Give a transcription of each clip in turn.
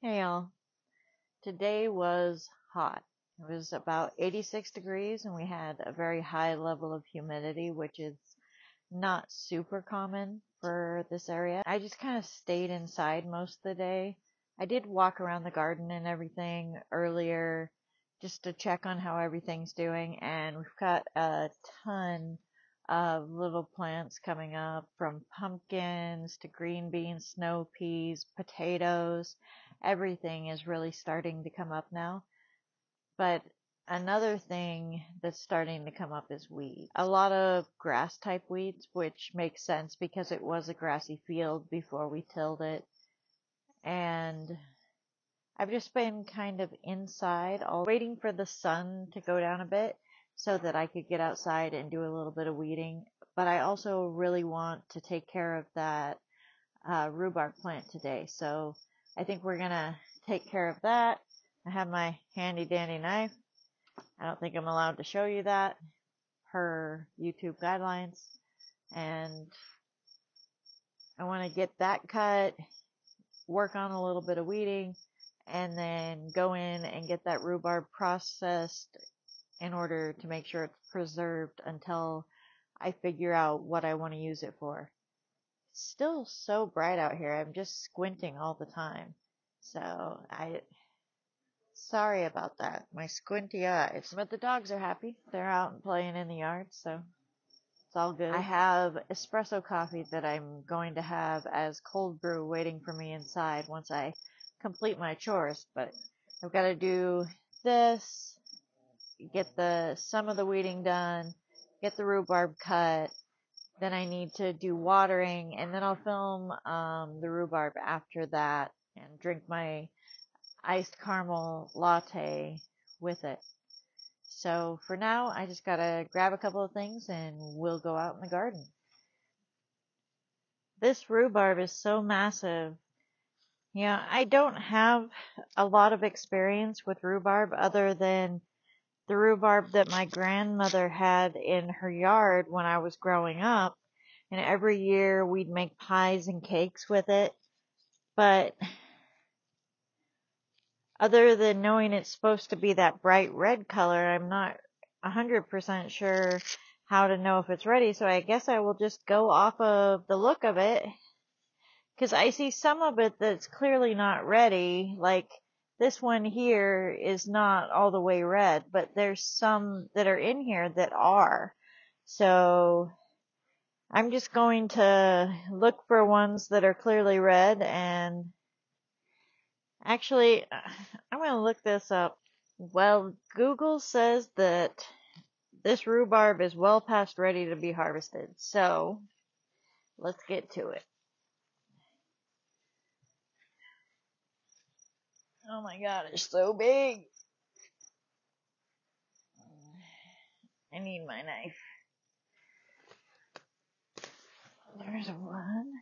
Hey y'all. Today was hot. It was about 86 degrees and we had a very high level of humidity, which is not super common for this area. I just kind of stayed inside most of the day. I did walk around the garden and everything earlier just to check on how everything's doing and we've got a ton of little plants coming up from pumpkins to green beans, snow peas, potatoes. Everything is really starting to come up now. But another thing that's starting to come up is weeds. A lot of grass type weeds, which makes sense because it was a grassy field before we tilled it. And I've just been kind of inside, all waiting for the sun to go down a bit so that I could get outside and do a little bit of weeding. But I also really want to take care of that uh, rhubarb plant today. So I think we're to take care of that. I have my handy dandy knife. I don't think I'm allowed to show you that per YouTube guidelines. And I want to get that cut, work on a little bit of weeding, and then go in and get that rhubarb processed in order to make sure it's preserved until I figure out what I want to use it for. Still so bright out here. I'm just squinting all the time. So I, sorry about that. My squinty eyes. But the dogs are happy. They're out and playing in the yard, so it's all good. I have espresso coffee that I'm going to have as cold brew waiting for me inside once I complete my chores, but I've got to do this, get the some of the weeding done, get the rhubarb cut. Then I need to do watering, and then I'll film um, the rhubarb after that and drink my iced caramel latte with it. So for now, I just gotta grab a couple of things and we'll go out in the garden. This rhubarb is so massive. Yeah, I don't have a lot of experience with rhubarb other than the rhubarb that my grandmother had in her yard when I was growing up. And every year we'd make pies and cakes with it. But other than knowing it's supposed to be that bright red color, I'm not a hundred percent sure how to know if it's ready. So I guess I will just go off of the look of it. Cause I see some of it that's clearly not ready. Like this one here is not all the way red, but there's some that are in here that are. So I'm just going to look for ones that are clearly red and actually I'm going to look this up. Well, Google says that this rhubarb is well past ready to be harvested. So let's get to it. Oh my god, it's so big. I need my knife. There's one.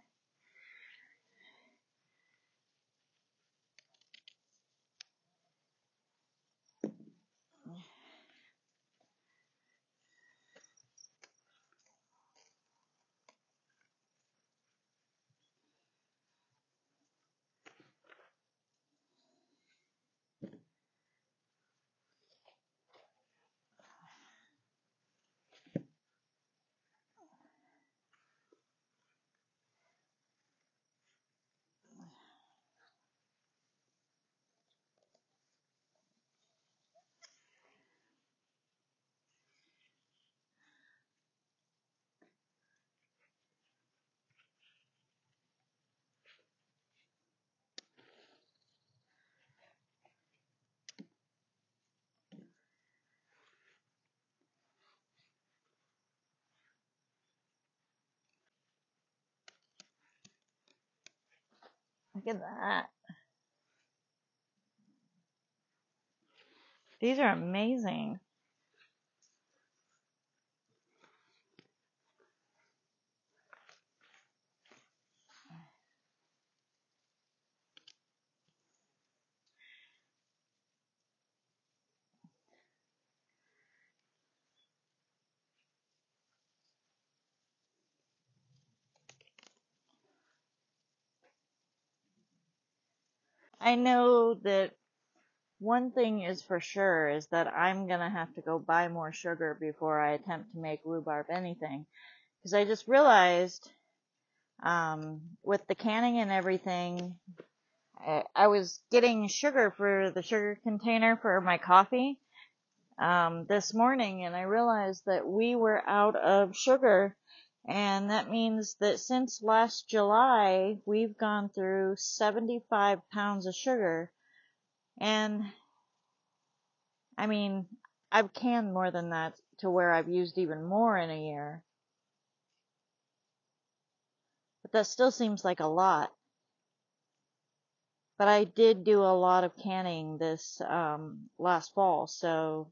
At that. These are amazing. I know that one thing is for sure is that I'm gonna have to go buy more sugar before I attempt to make rhubarb anything. Because I just realized, um, with the canning and everything, I, I was getting sugar for the sugar container for my coffee, um, this morning and I realized that we were out of sugar and that means that since last July, we've gone through 75 pounds of sugar and I mean, I've canned more than that to where I've used even more in a year. But that still seems like a lot. But I did do a lot of canning this um, last fall, so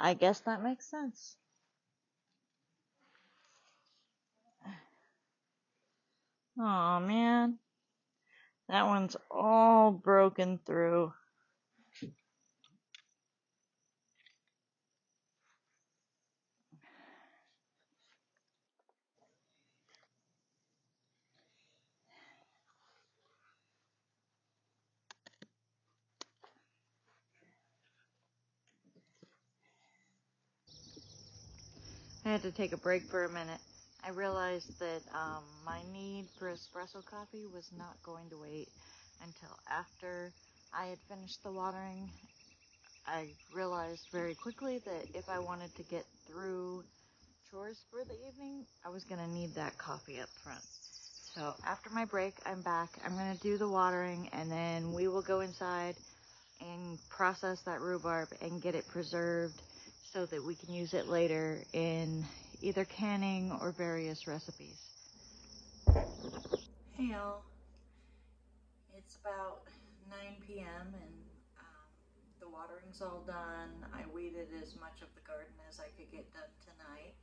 I guess that makes sense. Oh man, that one's all broken through. I had to take a break for a minute. I realized that um, my need for espresso coffee was not going to wait until after I had finished the watering. I realized very quickly that if I wanted to get through chores for the evening, I was going to need that coffee up front. So after my break, I'm back. I'm going to do the watering and then we will go inside and process that rhubarb and get it preserved so that we can use it later in either canning or various recipes. Hey y'all, it's about 9 p.m. and um, the watering's all done. I weeded as much of the garden as I could get done tonight.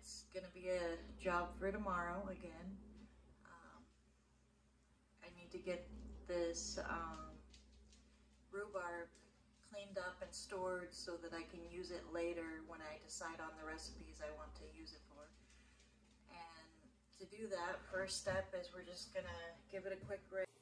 It's gonna be a job for tomorrow again. Um, I need to get this um, rhubarb cleaned up and stored so that I can use it later when I decide on the recipes I want to use it for. And to do that, first step is we're just gonna give it a quick rinse.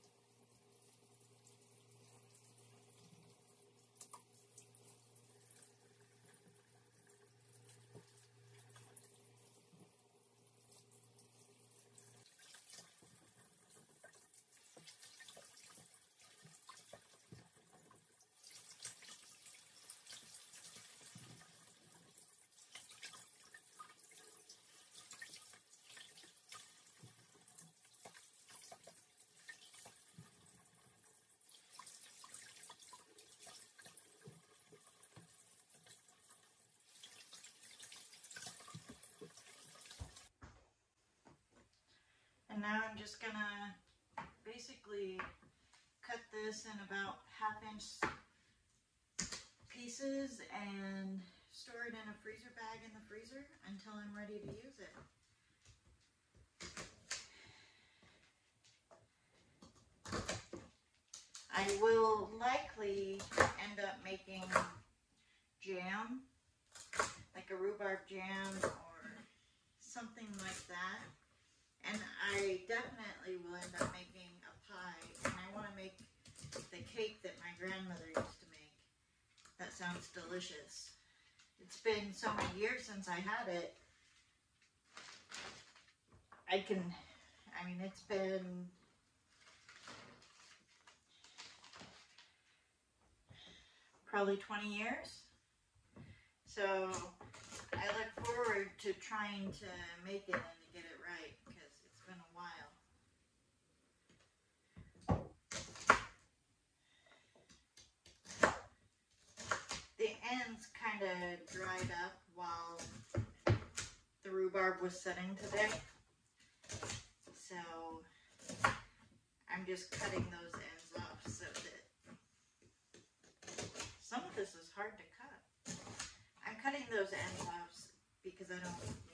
And now I'm just gonna basically cut this in about half inch pieces and store it in a freezer bag in the freezer until I'm ready to use it. I will likely end up making jam, like a rhubarb jam or something like that. And I definitely will end up making a pie. And I want to make the cake that my grandmother used to make. That sounds delicious. It's been so many years since I had it. I can, I mean, it's been probably 20 years. So I look forward to trying to make it and to get it right because been a while. The ends kind of dried up while the rhubarb was setting today. So I'm just cutting those ends off so that some of this is hard to cut. I'm cutting those ends off because I don't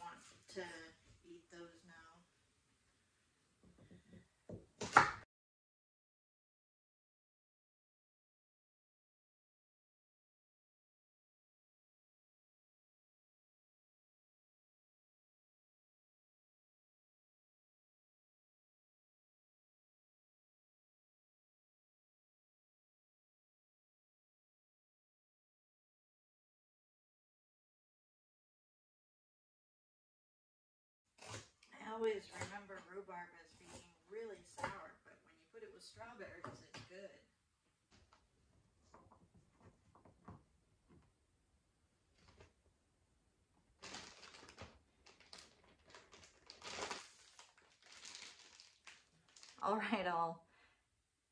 always remember rhubarb as being really sour, but when you put it with strawberries, it's good. All right, all.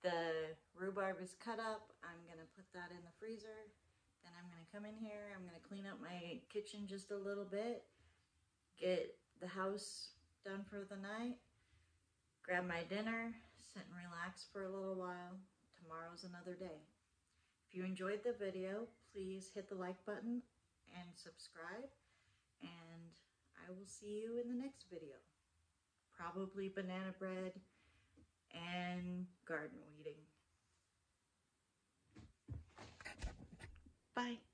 The rhubarb is cut up. I'm going to put that in the freezer. Then I'm going to come in here. I'm going to clean up my kitchen just a little bit. Get the house done for the night. Grab my dinner. Sit and relax for a little while. Tomorrow's another day. If you enjoyed the video, please hit the like button and subscribe. And I will see you in the next video. Probably banana bread and garden weeding. Bye.